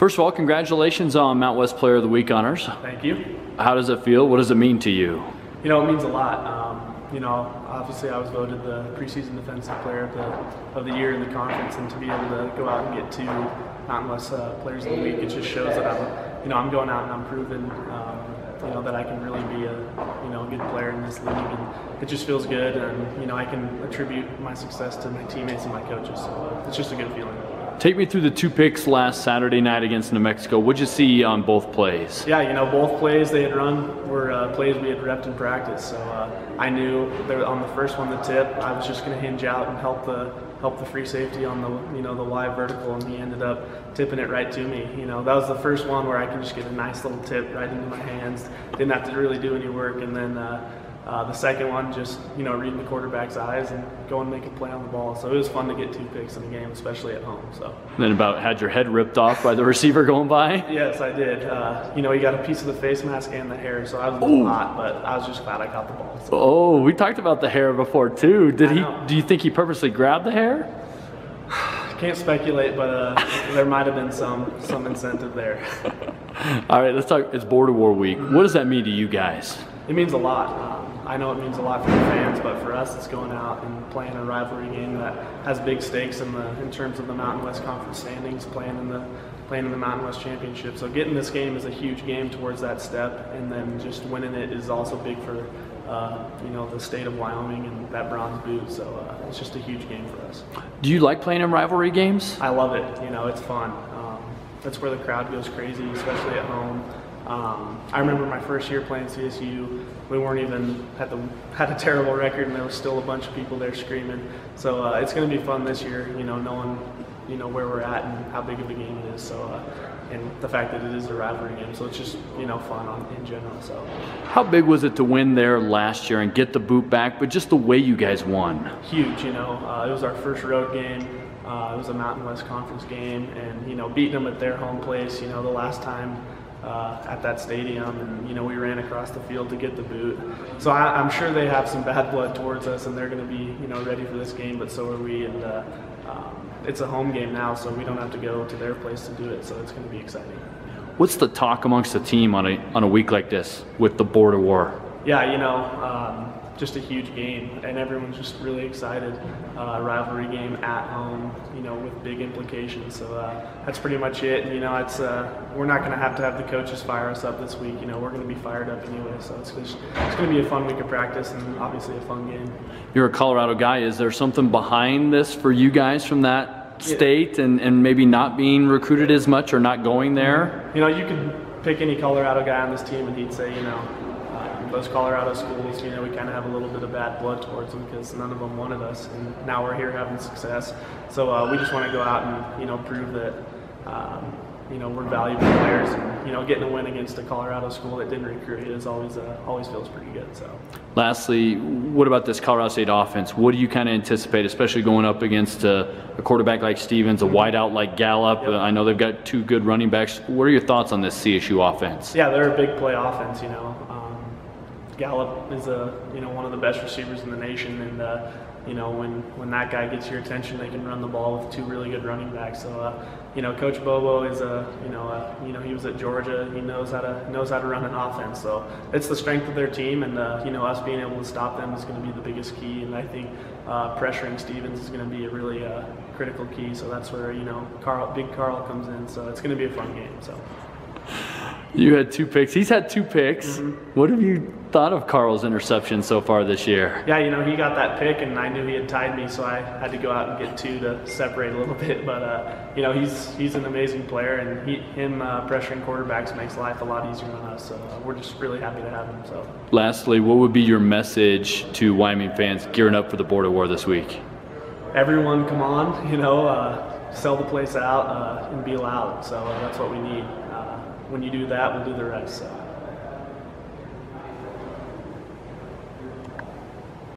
First of all, congratulations on Mountain West Player of the Week honors. Thank you. How does it feel? What does it mean to you? You know, it means a lot. Um, you know, obviously I was voted the preseason defensive player of the, of the year in the conference, and to be able to go out and get two Mountain West uh, Players of the Week, it just shows that I'm, you know, I'm going out and I'm proving, um, you know, that I can really be a, you know, a good player in this league, and it just feels good, and you know, I can attribute my success to my teammates and my coaches. So uh, it's just a good feeling. Take me through the two picks last Saturday night against New Mexico. What'd you see on both plays? Yeah, you know, both plays they had run were uh, plays we had repped in practice. So uh, I knew on the first one, the tip, I was just going to hinge out and help the help the free safety on the you know the wide vertical, and he ended up tipping it right to me. You know, that was the first one where I can just get a nice little tip right into my hands. Didn't have to really do any work, and then. Uh, uh, the second one, just you know, reading the quarterback's eyes and go and make a play on the ball. So it was fun to get two picks in the game, especially at home. So. And then about had your head ripped off by the receiver going by. Yes, I did. Uh, you know, he got a piece of the face mask and the hair, so I was a little hot, but I was just glad I caught the ball. So. Oh, we talked about the hair before too. Did he? Do you think he purposely grabbed the hair? Can't speculate, but uh, there might have been some some incentive there. All right, let's talk. It's Border War Week. What does that mean to you guys? It means a lot. I know it means a lot for the fans, but for us, it's going out and playing a rivalry game that has big stakes in the in terms of the Mountain West Conference standings, playing in the playing in the Mountain West Championship. So getting this game is a huge game towards that step, and then just winning it is also big for uh, you know the state of Wyoming and that bronze boot. So uh, it's just a huge game for us. Do you like playing in rivalry games? I love it. You know, it's fun. Um, that's where the crowd goes crazy, especially at home. Um, I remember my first year playing CSU. We weren't even had the had a terrible record, and there was still a bunch of people there screaming. So uh, it's going to be fun this year. You know, knowing you know where we're at and how big of a game it is. So. Uh, and the fact that it is a rivalry game, so it's just you know fun on, in general. So, how big was it to win there last year and get the boot back? But just the way you guys won, huge. You know, uh, it was our first road game. Uh, it was a Mountain West Conference game, and you know, beating them at their home place. You know, the last time uh, at that stadium, and you know we ran across the field to get the boot. So I, am sure they have some bad blood towards us, and they're going to be you know ready for this game. But so are we, and uh, um, it's a home game now, so we don't have to go to their place to do it. So it's going to be exciting. What's the talk amongst the team on a on a week like this with the border war? Yeah, you know. Um, just a huge game, and everyone's just really excited. Uh, rivalry game at home, you know, with big implications. So uh, that's pretty much it. And, you know, it's uh, we're not going to have to have the coaches fire us up this week. You know, we're going to be fired up anyway. So it's just, it's going to be a fun week of practice and obviously a fun game. You're a Colorado guy. Is there something behind this for you guys from that state and, and maybe not being recruited as much or not going there? You know, you could pick any Colorado guy on this team and he'd say, you know, those Colorado schools, you know, we kind of have a little bit of bad blood towards them because none of them wanted us, and now we're here having success. So uh, we just want to go out and you know prove that. Um, you know we're valuable players, and you know getting a win against a Colorado school that didn't recruit is always uh, always feels pretty good. So, lastly, what about this Colorado State offense? What do you kind of anticipate, especially going up against a, a quarterback like Stevens, a wideout like Gallup? Yep. Uh, I know they've got two good running backs. What are your thoughts on this CSU offense? Yeah, they're a big play offense. You know, Gallup is a you know one of the best receivers in the nation, and uh, you know when when that guy gets your attention, they can run the ball with two really good running backs. So uh, you know Coach Bobo is a you know a, you know he was at Georgia. He knows how to knows how to run an offense. So it's the strength of their team, and uh, you know us being able to stop them is going to be the biggest key. And I think uh, pressuring Stevens is going to be a really uh, critical key. So that's where you know Carl, Big Carl comes in. So it's going to be a fun game. So. You had two picks. He's had two picks. Mm-hmm. What have you thought of Carl's interception so far this year? Yeah, you know, he got that pick, and I knew he had tied me, so I had to go out and get two to separate a little bit. But uh, you know, he's he's an amazing player, and he, him uh, pressuring quarterbacks makes life a lot easier on us. So uh, we're just really happy to have him. So. Lastly, what would be your message to Wyoming fans gearing up for the border war this week? Everyone, come on! You know, uh, sell the place out uh, and be loud. So uh, that's what we need when you do that, we'll do the rest. So.